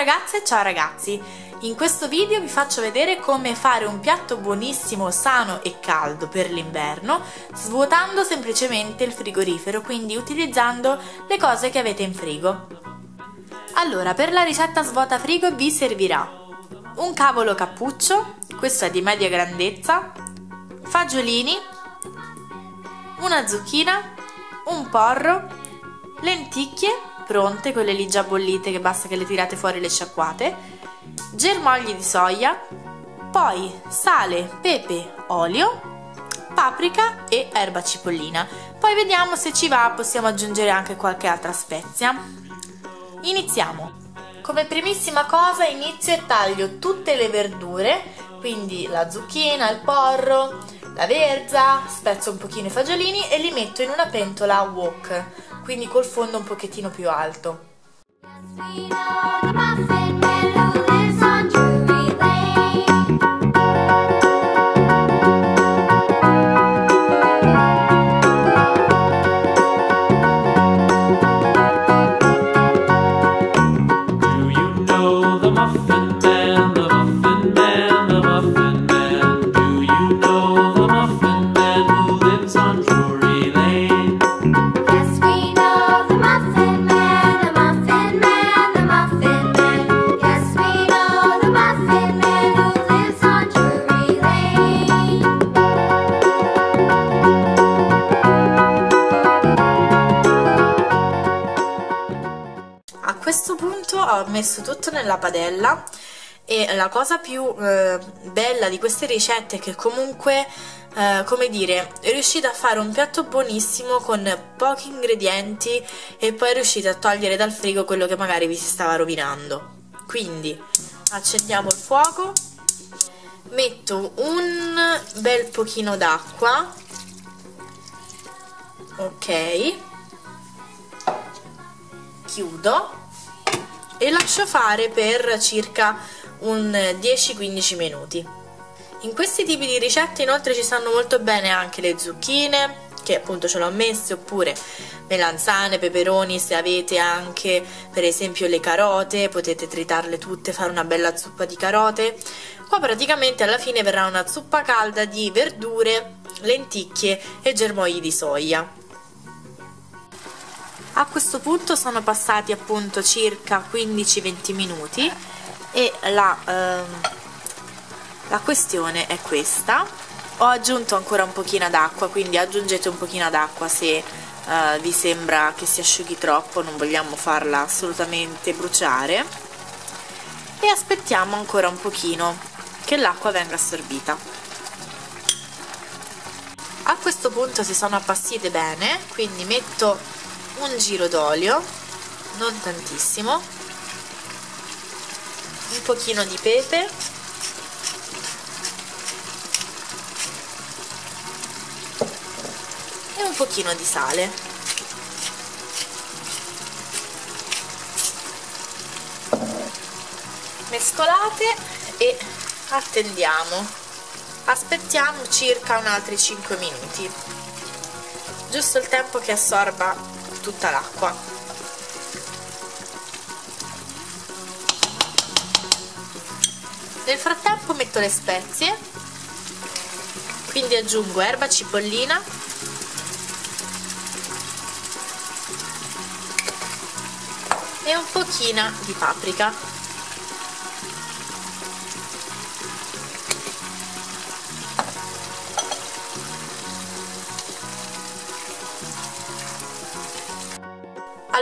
ragazze ciao ragazzi! In questo video vi faccio vedere come fare un piatto buonissimo, sano e caldo per l'inverno svuotando semplicemente il frigorifero, quindi utilizzando le cose che avete in frigo. Allora, per la ricetta svuota frigo vi servirà un cavolo cappuccio, questo è di media grandezza, fagiolini, una zucchina, un porro, lenticchie pronte, quelle lì già bollite che basta che le tirate fuori le sciacquate, germogli di soia, poi sale, pepe, olio, paprika e erba cipollina. Poi vediamo se ci va, possiamo aggiungere anche qualche altra spezia. Iniziamo! Come primissima cosa inizio e taglio tutte le verdure, quindi la zucchina, il porro, la verza, spezzo un pochino i fagiolini e li metto in una pentola wok quindi col fondo un pochettino più alto. Punto ho messo tutto nella padella e la cosa più eh, bella di queste ricette è che comunque eh, come dire riuscite a fare un piatto buonissimo con pochi ingredienti e poi riuscite a togliere dal frigo quello che magari vi si stava rovinando. Quindi accendiamo il fuoco metto un bel pochino d'acqua ok chiudo e lascio fare per circa un 10-15 minuti. In questi tipi di ricette inoltre ci stanno molto bene anche le zucchine, che appunto ce l'ho messe, oppure melanzane, peperoni, se avete anche per esempio le carote, potete tritarle tutte, fare una bella zuppa di carote. Qua praticamente alla fine verrà una zuppa calda di verdure, lenticchie e germogli di soia. A questo punto sono passati appunto circa 15-20 minuti e la, ehm, la questione è questa. Ho aggiunto ancora un pochino d'acqua, quindi aggiungete un pochino d'acqua se eh, vi sembra che si asciughi troppo, non vogliamo farla assolutamente bruciare. E aspettiamo ancora un pochino che l'acqua venga assorbita. A questo punto si sono appassite bene, quindi metto un giro d'olio non tantissimo un pochino di pepe e un pochino di sale. Mescolate e attendiamo. Aspettiamo circa un altri 5 minuti. Giusto il tempo che assorba tutta l'acqua. Nel frattempo metto le spezie. Quindi aggiungo erba cipollina. E un pochino di paprika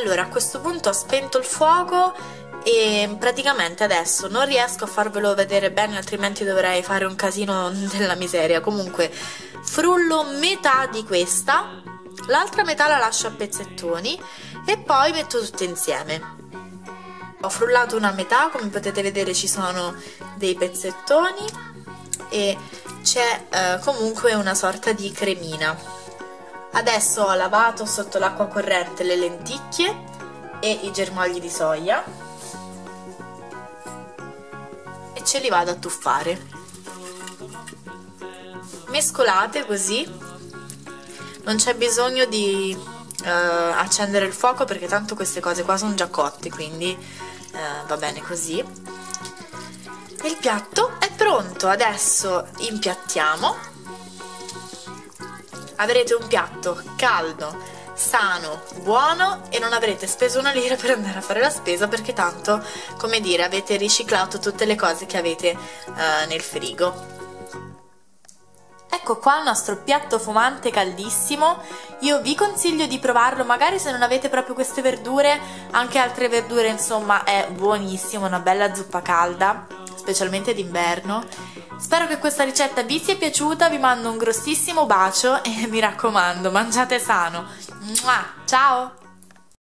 Allora, a questo punto ho spento il fuoco e praticamente adesso non riesco a farvelo vedere bene altrimenti dovrei fare un casino della miseria. Comunque frullo metà di questa l'altra metà la lascio a pezzettoni e poi metto tutte insieme. Ho frullato una metà come potete vedere ci sono dei pezzettoni e c'è eh, comunque una sorta di cremina Adesso ho lavato sotto l'acqua corrente le lenticchie e i germogli di soia. E ce li vado a tuffare. Mescolate così, non c'è bisogno di uh, accendere il fuoco perché tanto queste cose qua sono già cotte, quindi eh, va bene così. Il piatto è pronto. Adesso impiattiamo avrete un piatto caldo sano, buono e non avrete speso una lira per andare a fare la spesa perché tanto, come dire, avete riciclato tutte le cose che avete uh, nel frigo. Ecco qua il nostro piatto fumante caldissimo, io vi consiglio di provarlo, magari se non avete proprio queste verdure, anche altre verdure insomma è buonissimo, una bella zuppa calda, specialmente d'inverno. Spero che questa ricetta vi sia piaciuta, vi mando un grossissimo bacio e mi raccomando, mangiate sano! Ciao!